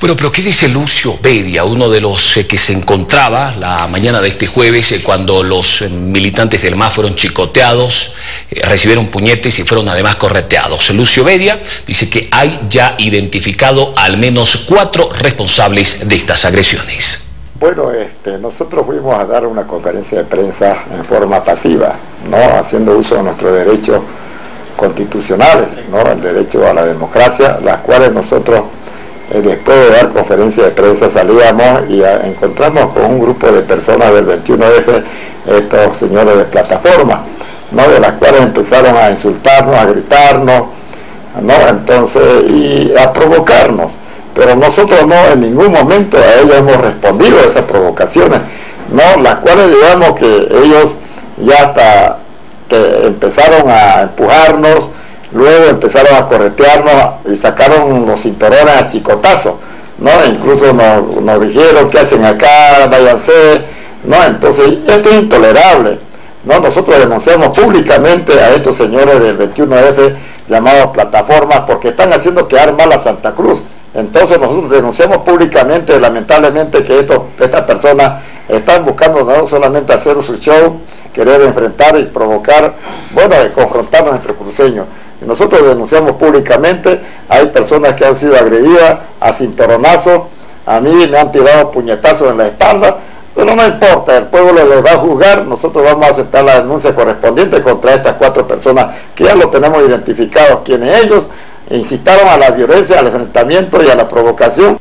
Bueno, pero ¿qué dice Lucio Bedia, uno de los eh, que se encontraba la mañana de este jueves eh, cuando los eh, militantes del MAS fueron chicoteados, recibieron puñetes y fueron además correteados? Lucio Bedia dice que hay ya identificado al menos cuatro responsables de estas agresiones. Bueno, este, nosotros fuimos a dar una conferencia de prensa en forma pasiva, no haciendo uso de nuestros derechos constitucionales, ¿no? el derecho a la democracia, las cuales nosotros después de dar conferencia de prensa salíamos y encontramos con un grupo de personas del 21F, estos señores de plataforma, ¿no? de las cuales empezaron a insultarnos, a gritarnos, ¿no? entonces, y a provocarnos. Pero nosotros no en ningún momento a ellos hemos respondido a esas provocaciones, ¿no? las cuales digamos que ellos ya hasta que empezaron a empujarnos, Luego empezaron a corretearnos y sacaron los cinturones a chicotazo, ¿no? incluso nos, dijeron, ¿qué hacen acá? Váyanse, ¿no? Entonces, esto es intolerable, ¿no? Nosotros denunciamos públicamente a estos señores del 21F llamados plataformas porque están haciendo quedar mal a Santa Cruz. Entonces nosotros denunciamos públicamente, lamentablemente, que estas personas están buscando no solamente hacer su show, querer enfrentar y provocar, bueno, confrontarnos entre cruceños. Nosotros denunciamos públicamente, hay personas que han sido agredidas a cinturonazo, a mí me han tirado puñetazos en la espalda, pero no importa, el pueblo les va a juzgar, nosotros vamos a aceptar la denuncia correspondiente contra estas cuatro personas que ya lo tenemos identificado, quienes ellos incitaron a la violencia, al enfrentamiento y a la provocación.